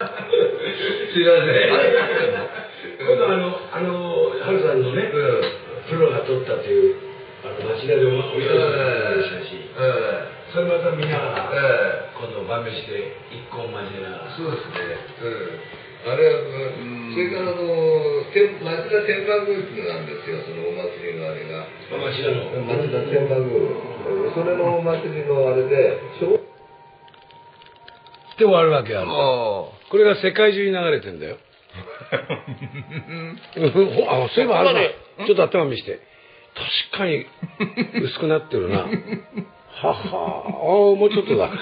すいません。今度あの、あの、ハルさんのね、プロが撮ったという、あの、町田でおおいでしたし、それまた見ながら、今度晩飯で一本交えながら。そうですね。あれは、それからあの、天町田天満宮っていうのなんですよ、そのお祭りのあれが。町田の。町田天満宮。それのお祭りのあれで、で終わるわけある。これが世界中に流れてんだよ。あ、そういえばあるな。ちょっと頭見して。確かに薄くなってるな。ははあ、もうちょっとだ。